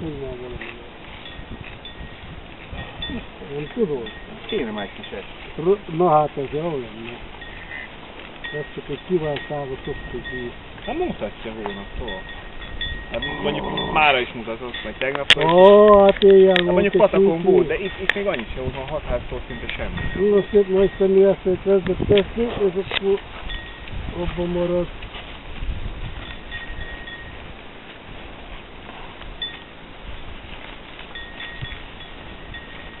Valami. Nem tudod? Kéne már egy kis. R- Na hát ez jó lenne. Ez csak egy kiváltávot szoktuk így. Hát mutatja hónaptól. Hát mondjuk mára is mutatott, meg tegnap. Ó, hát éjjel Hát mondjuk patakon volt, de itt, itt még annyi sem volt, van hatháztól szinte semmi. Most itt ezt, hogy kezdett teszni, és akkor abban marad.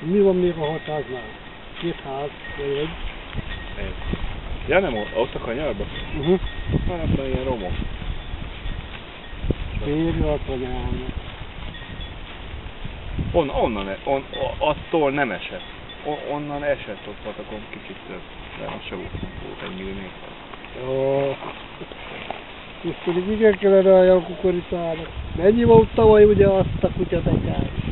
Mi van még a hatháznál? Két ház, vagy egy? Ez. Ja nem ott, a kanyarba? Uh-huh. Hát ebben ilyen romok. Férje a kanyának. On, onnan, e- on, o- attól nem esett. O, onnan esett ott patakon kicsit több. De az se volt, volt egy milliméter. Jó. Most pedig igen kellene a kukoritának. Mennyi volt tavaly ugye azt a kutyatekát? Igen?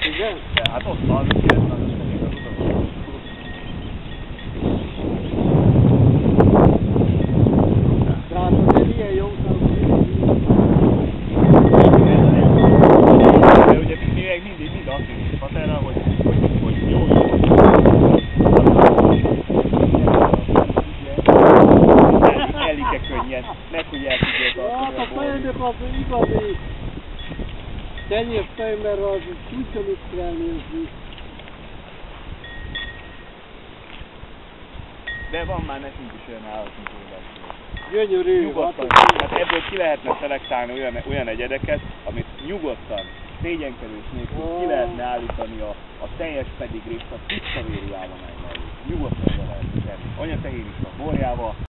De hát ott van, az kérdez, az még az utat. Tehát azért ilyen jó számú. De ugye mi még mindig mind azt mondjuk Paterra, hogy, hogy, hogy jó, Elik-e könnyen, meg el tudja Hát a fejnek az igazi tenyésztej, mert az mit kell nézni. De van már nekünk is olyan állatunk, Gyönyörű. Nyugodtan, hát, tehát ebből ki lehetne szelektálni olyan, olyan egyedeket, amit nyugodtan, szégyenkedés nélkül ki lehetne állítani a, a teljes pedigrét, a tiszta vérjával mellé. Nyugodtan oda lehet tenni. Anyatehén is a borjával,